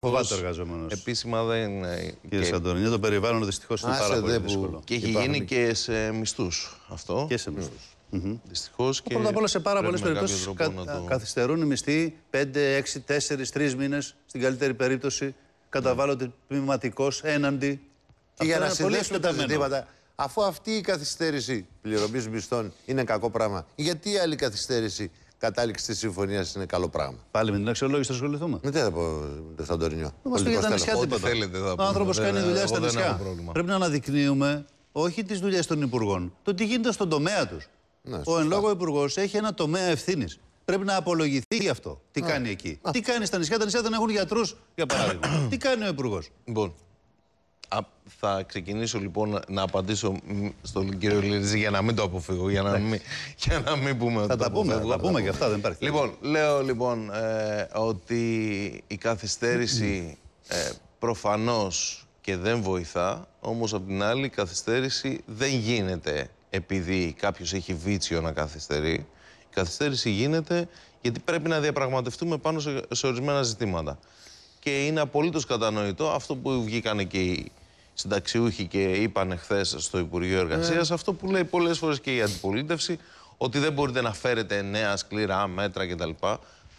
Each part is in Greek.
Φοβάται ο εργαζόμενος. Επίσημα δεν. ε, Κύριε και- Σαντωνίνη, το περιβάλλον δυστυχώς είναι Άσε, πάρα πολύ δε που- δύσκολο. Και έχει Υπάρχουν γίνει και σε μισθούς αυτό. Και σε μισθούς. Δυστυχώς. Και Πρώτα απ' όλα σε πάρα πολλές πρέπει με κάποιο περιπτώσει τρόπο να το- καθυστερούν οι μισθοί 5, 6, 4, 3 μήνες. Στην καλύτερη περίπτωση καταβάλλονται τμηματικώς έναντι. Και για Αυτό να είναι πολύ συνδέσουμε τα εκτεταμένο. ζητήματα, αφού αυτή η καθυστέρηση πληρωμή μισθών είναι κακό πράγμα, γιατί η άλλη καθυστέρηση κατάληξη της συμφωνίας είναι καλό πράγμα. Πάλι με την αξιολόγηση θα ασχοληθούμε. Με τι θα πω, το Σαντορινιό. Δεν μα πήγε τα νησιά Ό,τι τίποτα. θέλετε θα Ο πούμε. άνθρωπος Δεν- κάνει δουλειά εγώ στα δεν έχω νησιά. πρόβλημα. Πρέπει να αναδεικνύουμε όχι τις δουλειές των υπουργών, το τι γίνεται στον τομέα τους. Ναι, Ο σωστά. εν λόγω υπουργός έχει ένα τομέα ευθύνης. Πρέπει να απολογηθεί γι' αυτό. Τι κάνει εκεί. Τι κάνει στα νησιά. Τα νησιά δεν έχουν γιατρούς, για παράδειγμα. τι κάνει ο υπουργός. Λοιπόν, α, θα ξεκινήσω λοιπόν να απαντήσω μ, στον κύριο Λιριζή για να μην το αποφύγω, για να μην, για να μην πούμε ότι Θα το τα πούμε, θα αποφεύγω. τα πούμε και αυτά, δεν υπάρχει. Λοιπόν, λέω λοιπόν ε, ότι η καθυστέρηση ε, προφανώς και δεν βοηθά, όμως απ' την άλλη η καθυστέρηση δεν γίνεται επειδή κάποιος έχει βίτσιο να καθυστερεί. Η καθυστέρηση γίνεται γιατί πρέπει να διαπραγματευτούμε πάνω σε, σε ορισμένα ζητήματα. Και είναι απολύτως κατανοητό αυτό που βγήκαν και οι συνταξιούχοι και είπαν χθες στο Υπουργείο Εργασίας, αυτό που λέει πολλές φορές και η αντιπολίτευση, ότι δεν μπορείτε να φέρετε νέα σκληρά μέτρα κτλ.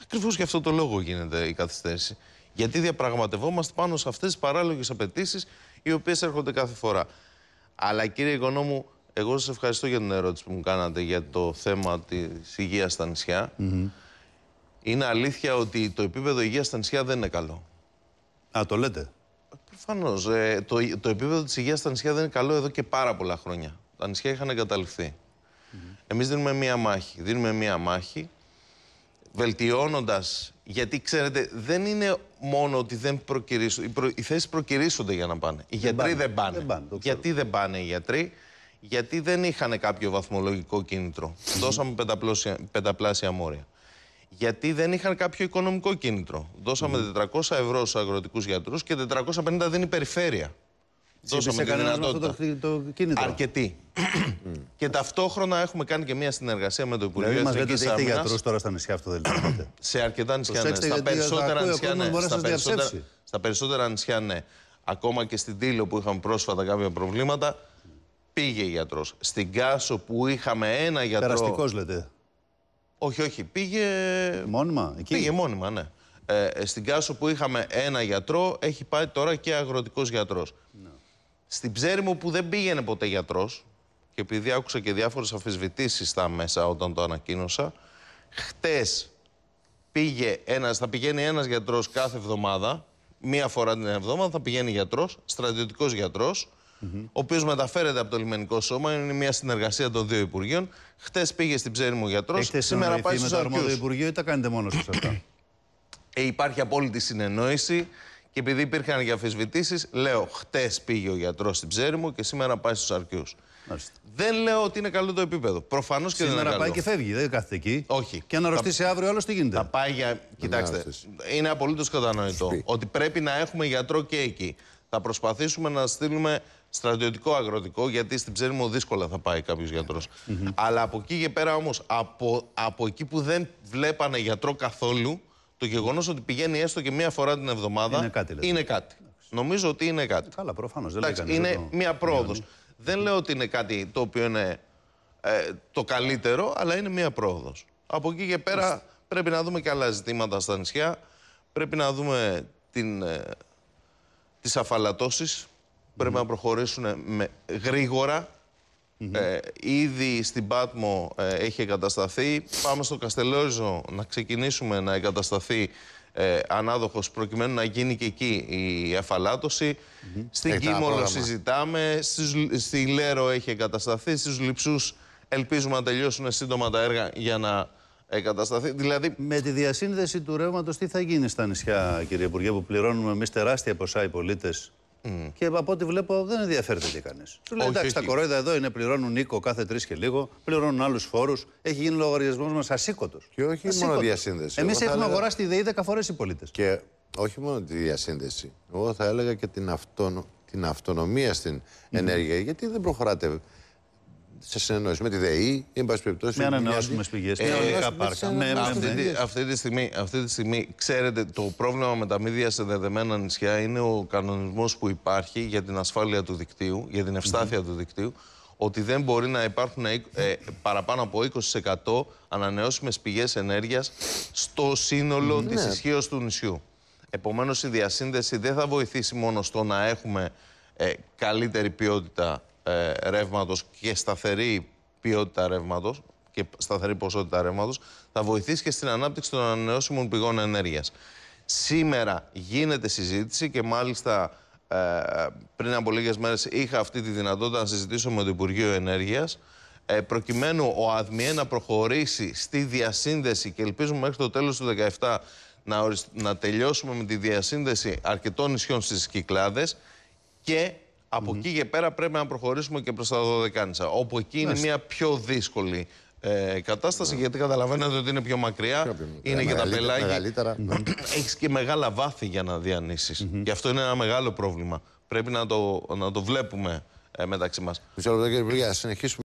Ακριβώς γι' αυτό το λόγο γίνεται η καθυστέρηση. Γιατί διαπραγματευόμαστε πάνω σε αυτές τις παράλογες απαιτήσεις οι οποίες έρχονται κάθε φορά. Αλλά κύριε Οικονόμου, εγώ σας ευχαριστώ για την ερώτηση που μου κάνατε για το θέμα της υγείας στα νησιά. Είναι αλήθεια ότι το επίπεδο υγείας στα νησιά δεν είναι καλό. Α, το λέτε. Προφανώς. το, το επίπεδο της υγείας στα νησιά δεν είναι καλό εδώ και πάρα πολλά χρόνια. Τα νησιά είχαν εγκαταλειφθεί. Εμείς δίνουμε μία μάχη. Δίνουμε μία μάχη βελτιώνοντας. Γιατί ξέρετε, δεν είναι μόνο ότι δεν προκυρήσουν. Οι, προ, οι θέσεις προκυρήσονται για να πάνε. Οι γιατροί πάνε. δεν πάνε. Δεν πάνε, το ξέρω. γιατί δεν πάνε οι γιατροί, Γιατί δεν είχαν κάποιο βαθμολογικό κίνητρο. Δώσαμε πενταπλάσια, πενταπλάσια μόρια. Γιατί δεν είχαν κάποιο οικονομικό κίνητρο. Δώσαμε 400 ευρώ στους αγροτικούς γιατρούς και 450 δίνει η περιφέρεια. Δώσαμε Ψήφισε τη κανένας με αυτό δυνατότητα. το, το κίνητρο. Αρκετοί. και ταυτόχρονα έχουμε κάνει και μια συνεργασία με το Υπουργείο Δηλαδή, μας λέτε Εθνικής ότι έχετε Άμυνας. γιατρούς τώρα στα νησιά, αυτό δεν λέτε. Σε αρκετά νησιά ναι. Προσέξτε, Στα γιατί θα περισσότερα ακούει ο νησιά κόσμος, ναι. μπορεί να Στα σας περισσότερα, διαψεύσει. στα περισσότερα νησιά ναι. Ακόμα και στην Τήλο που είχαμε πρόσφατα κάποια προβλήματα, πήγε γιατρός. Στην Κάσο που είχαμε ένα γιατρό. Περαστικός λέτε. Όχι, όχι. Πήγε. Μόνιμα, εκεί. Πήγε μόνιμα, ναι. Ε, στην Κάσο που είχαμε ένα γιατρό, έχει πάει τώρα και αγροτικός γιατρός. Στην Ψέριμο που δεν πήγαινε ποτέ γιατρός, και επειδή άκουσα και διάφορες αμφισβητήσει στα μέσα όταν το ανακοίνωσα, χτες πήγε ένας, θα πηγαίνει ένας γιατρός κάθε εβδομάδα, μία φορά την εβδομάδα θα πηγαίνει γιατρός, στρατιωτικός γιατρός, ο οποίος μεταφέρεται από το λιμενικό σώμα. Είναι μια συνεργασία των δύο Υπουργείων. Χτες πήγε στην Ψέριμο γιατρός, Έχετε σήμερα πάει συνεννοηθεί με στου το αρμόδιο Αρκιούς. Υπουργείο ή τα κάνετε μόνος σα αυτά; Ε, υπάρχει απόλυτη συνεννόηση και επειδή υπήρχαν και αμφισβητήσεις, λέω χτες πήγε ο γιατρός στην Ψέριμο και σήμερα πάει στους Αρκιού. Μάλιστα. Δεν λέω ότι είναι καλό το επίπεδο. Προφανώς και δεν είναι Σήμερα καλό. πάει και φεύγει, δεν κάθεται εκεί. Όχι. Και να ρωτήσει αύριο άλλο τι γίνεται; Θα πάει για. Κοιτάξτε, αυτές. είναι απολύτως κατανοητό πει. ότι πρέπει να έχουμε γιατρό και εκεί. Θα προσπαθήσουμε να στείλουμε στρατιωτικό αγροτικό, γιατί στην Ψέριμο δύσκολα θα πάει κάποιος γιατρός. Αλλά από εκεί και πέρα όμως, από, από εκεί που δεν βλέπανε γιατρό καθόλου, το γεγονός ότι πηγαίνει έστω και μία φορά την εβδομάδα Είναι κάτι, λέτε. είναι κάτι. Νομίζω ότι είναι κάτι. Καλά, προφανώς. Δεν λέει Εντάξει, κανείς, είναι δεν το- μία πρόοδος. Δεν λέω ότι είναι κάτι το οποίο είναι ε, το καλύτερο, αλλά είναι μία πρόοδος. Από εκεί και πέρα πρέπει να δούμε και άλλα ζητήματα στα νησιά. Πρέπει να δούμε την, ε, τις αφαλατώσεις. Πρέπει να προχωρήσουν με, γρήγορα. Ε, ήδη στην Πάτμο ε, έχει εγκατασταθεί. Πάμε στο Καστελόριζο να ξεκινήσουμε να εγκατασταθεί ε, ανάδοχος προκειμένου να γίνει και εκεί η αφαλάτωση. Στην Έχει ένα Κίμολο πρόγραμμα. συζητάμε. Στις, στη Λέρο έχει εγκατασταθεί. Στους Λιψούς ελπίζουμε να τελειώσουν σύντομα τα έργα για να εγκατασταθεί. Δηλαδή Με τη διασύνδεση του ρεύματος, τι θα γίνει στα νησιά, κύριε Υπουργέ, που πληρώνουμε εμείς τεράστια ποσά οι πολίτες; Και από ό,τι βλέπω δεν ενδιαφέρεται και κανείς. Του λέει Όχι, εντάξει, τα όχι. κορόιδα εδώ είναι, πληρώνουν οίκο κάθε τρεις και λίγο, πληρώνουν άλλους φόρους. Έχει γίνει λογαριασμός μας ασήκωτος. Και όχι μόνο διασύνδεση. Εμείς Εγώ θα έχουμε έλεγα- αγοράσει τη ΔΕΗ 10 φορές οι πολίτες. Και όχι μόνο τη διασύνδεση. Εγώ θα έλεγα και την, αυτονο... την αυτονομία στην ενέργεια. Γιατί δεν προχωράτε σε συνεννόηση με τη ΔΕΗ ή, εν πάση περιπτώσει. Με μια- ανανεώσιμες πηγές, με Ε, ολικά με πάρκα. τις Με, με, ανανεώσιμες με, Αυτή, τη, αυτή, τη στιγμή, αυτή τη στιγμή, ξέρετε, το πρόβλημα με τα μη διασυνδεδεμένα νησιά είναι ο κανονισμός που υπάρχει για την ασφάλεια του δικτύου, για την ευσταθεια του δικτύου, ότι δεν μπορεί να υπάρχουν ε, ε, παραπάνω από 20% ανανεώσιμες πηγές ενέργειας στο σύνολο της ισχύως του νησιού. Επομένως, η διασύνδεση δεν θα βοηθήσει μόνο στο να έχουμε ε, καλύτερη ποιότητα ε, ρεύματος και σταθερή ποιότητα ρεύματος και σταθερή ποσότητα ρεύματος, θα βοηθήσει και στην ανάπτυξη των ανανεώσιμων πηγών ενέργειας. Σήμερα γίνεται συζήτηση και μάλιστα ε, πριν από λίγες μέρες είχα αυτή τη δυνατότητα να συζητήσω με το Υπουργείο Ενέργειας ε, προκειμένου ο ΑΔΜΙΕ να προχωρήσει στη διασύνδεση και ελπίζουμε μέχρι το τέλος του 2017 να, ορισ- να τελειώσουμε με τη διασύνδεση αρκετών νησιών στις Κυκλάδες και από εκεί και πέρα πρέπει να προχωρήσουμε και προς τα Δωδεκάνησα, όπου εκεί είναι μια πιο δύσκολη ε, κατάσταση, γιατί καταλαβαίνετε ότι είναι πιο μακριά, είναι και τα Μεγαλύτερα- πελάγια. Μεγαλύτερα. Έχεις και μεγάλα βάθη για να διανύσεις. Και αυτό είναι ένα μεγάλο πρόβλημα. Πρέπει να το, να το βλέπουμε ε, μεταξύ μας. Μισό λεπτό κύριε Υπουργέ, ας συνεχίσουμε.